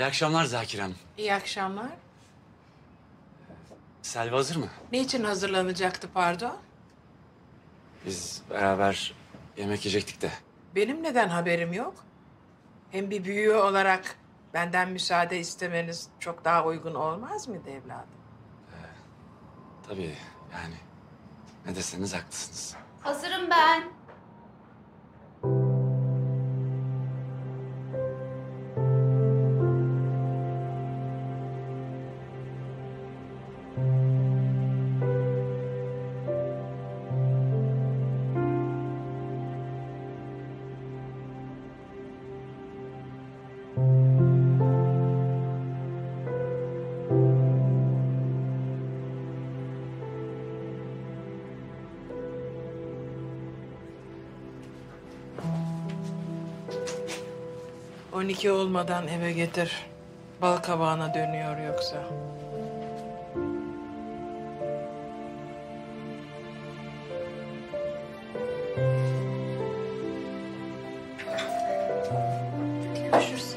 İyi akşamlar Zakir Hanım. İyi akşamlar. Selvi hazır mı? Ne için hazırlanacaktı pardon? Biz beraber yemek yiyecektik de. Benim neden haberim yok? Hem bir büyüğü olarak benden müsaade istemeniz çok daha uygun olmaz mıydı evladım? Tabii yani ne deseniz haklısınız. Hazırım ben. 12 olmadan eve getir. Bal kabağına dönüyor yoksa. Görüşürüz.